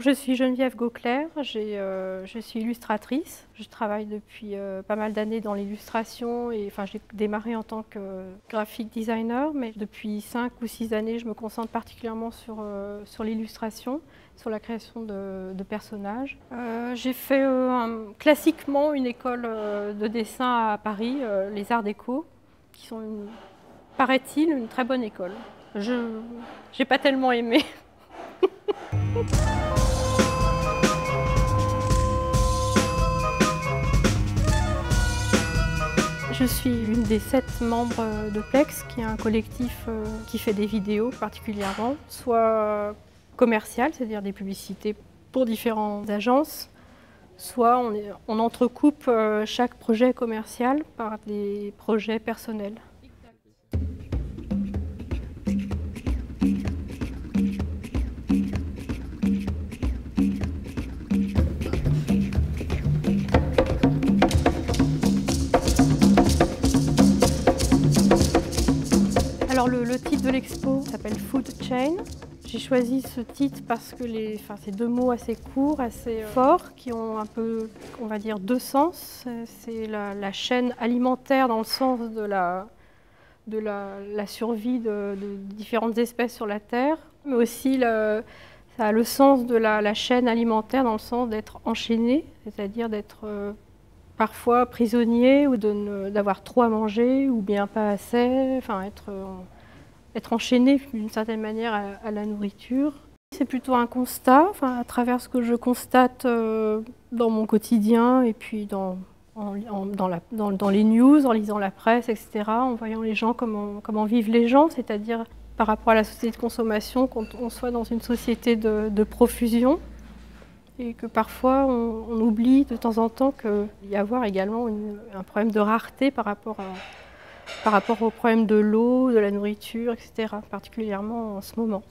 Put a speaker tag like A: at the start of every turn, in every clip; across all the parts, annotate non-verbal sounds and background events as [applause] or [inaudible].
A: Je suis Geneviève Gauclair, euh, je suis illustratrice. Je travaille depuis euh, pas mal d'années dans l'illustration enfin, j'ai démarré en tant que graphic designer, mais depuis 5 ou 6 années, je me concentre particulièrement sur, euh, l'illustration, sur la création de personnages. j'ai fait classiquement une école de dessin à Paris, les Arts Déco, qui sont, paraît-il, une très bonne école. Je n'ai pas tellement aimé. Je suis l'une des sept membres de Plex, qui est un collectif euh, qui fait des vidéos particulièrement, soit commerciales, c'est-à-dire des publicités pour différentes agences, soit on, entrecoupe euh, chaque projet commercial par des projets personnels. Le, titre de l'expo s'appelle Food Chain. J'ai choisi ce titre parce que les, enfin, c'est deux mots assez courts, assez euh, forts, qui ont un peu, on va dire, deux sens. C'est la, chaîne alimentaire dans le sens de la, de la, survie de, différentes espèces sur la Terre, mais aussi ça a le sens de la, chaîne alimentaire dans le sens d'être enchaîné, c'est-à-dire d'être euh, parfois prisonnier ou d'avoir trop à manger ou bien pas assez, enfin être être enchaîné d'une certaine manière à, la nourriture. C'est plutôt un constat, à travers ce que je constate euh, dans mon quotidien et puis dans, dans, les news, en lisant la presse, etc., en voyant les gens, comment, comment vivent les gens, c'est-à-dire par rapport à la société de consommation, quand on soit dans une société de, profusion, et que parfois on, oublie de temps en temps qu'il y a également un problème de rareté par rapport par rapport aux problèmes de l'eau, de la nourriture, etc., particulièrement en ce moment.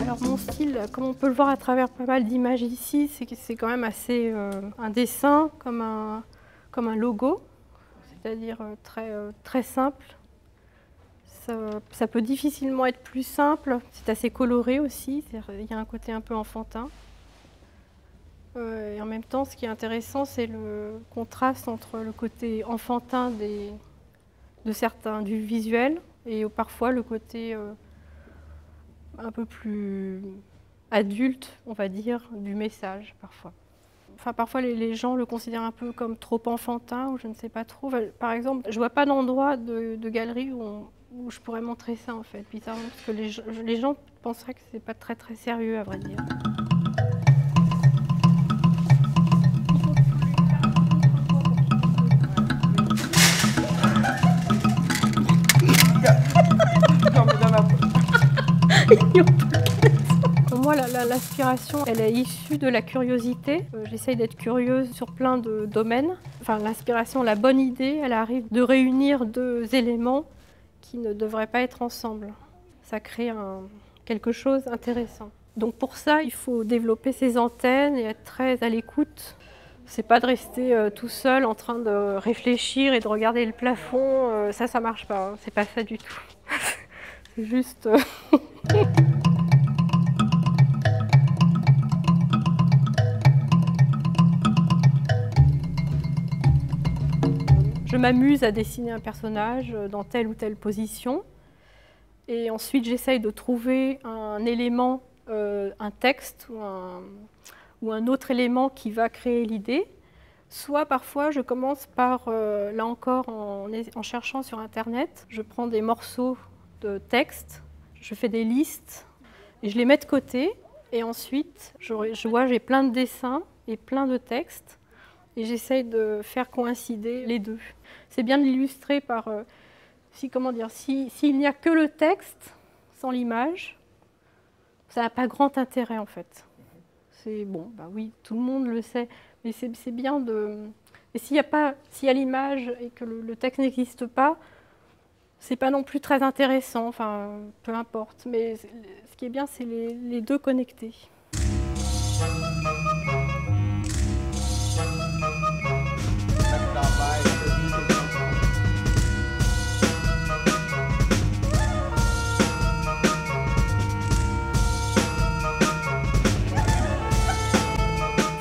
A: Alors mon style, comme on peut le voir à travers pas mal d'images ici, c'est que c'est quand même assez euh, un dessin comme un, comme un logo, c'est-à-dire euh, très, euh, très simple. Ça, peut difficilement être plus simple, c'est assez coloré aussi, il y a un côté un peu enfantin. Euh, et en même temps, ce qui est intéressant, c'est le contraste entre le côté enfantin de certains du visuel et parfois le côté euh, un peu plus adulte, on va dire, du message parfois. Enfin, parfois les, gens le considèrent un peu comme trop enfantin ou je ne sais pas trop. Par exemple, je vois pas d'endroit de, galerie où, je pourrais montrer ça en fait, bizarrement, parce que les, les gens penseraient que c'est pas très très sérieux à vrai dire. Moi, l'inspiration, elle est issue de la curiosité. Euh, j'essaye d'être curieuse sur plein de domaines. Enfin, l'inspiration, la bonne idée, elle arrive de réunir deux éléments qui ne devraient pas être ensemble. Ça crée quelque chose d'intéressant. Donc pour ça, il faut développer ses antennes et être très à l'écoute. C'est pas de rester euh, tout seul en train de réfléchir et de regarder le plafond. Euh, ça, ça marche pas. Hein. C'est pas ça du tout. [laughs] C'est juste. [laughs] m'amuse à dessiner un personnage dans telle ou telle position. Et ensuite, j'essaye de trouver un élément, euh, un texte ou un, autre élément qui va créer l'idée. Soit parfois, je commence par, euh, là encore, en, en, cherchant sur Internet, je prends des morceaux de texte, je fais des listes et je les mets de côté. Et ensuite, je, je vois, j'ai plein de dessins et plein de textes et j'essaye de faire coïncider les deux. C'est bien de l'illustrer par, euh, si comment dire, s'il n'y a que le texte sans l'image, ça n'a pas grand intérêt en fait. C'est bon, bah oui, tout le monde le sait, mais c'est bien de. Et s'il y a pas, s'il y a l'image et que le, texte n'existe pas, c'est pas non plus très intéressant. Enfin, peu importe. Mais ce qui est bien, c'est les deux connectés.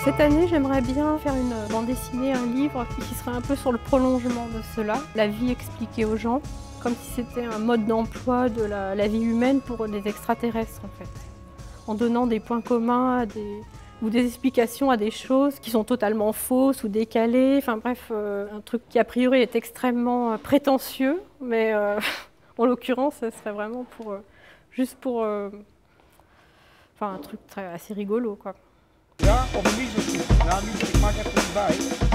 A: Cette année, j'aimerais bien faire une bande dessinée, un livre qui serait un peu sur le prolongement de cela, la vie expliquée aux gens, comme si c'était un mode d'emploi de la, vie humaine pour les extraterrestres en fait, en donnant des points communs ou des explications à des choses qui sont totalement fausses ou décalées. Enfin bref, euh, un truc qui a priori est extrêmement euh, prétentieux, mais euh, [laughs] en l'occurrence, ce serait vraiment pour juste pour enfin un truc assez rigolo quoi.
B: Ja, of een muziekje. Nou, ik maak even erbij.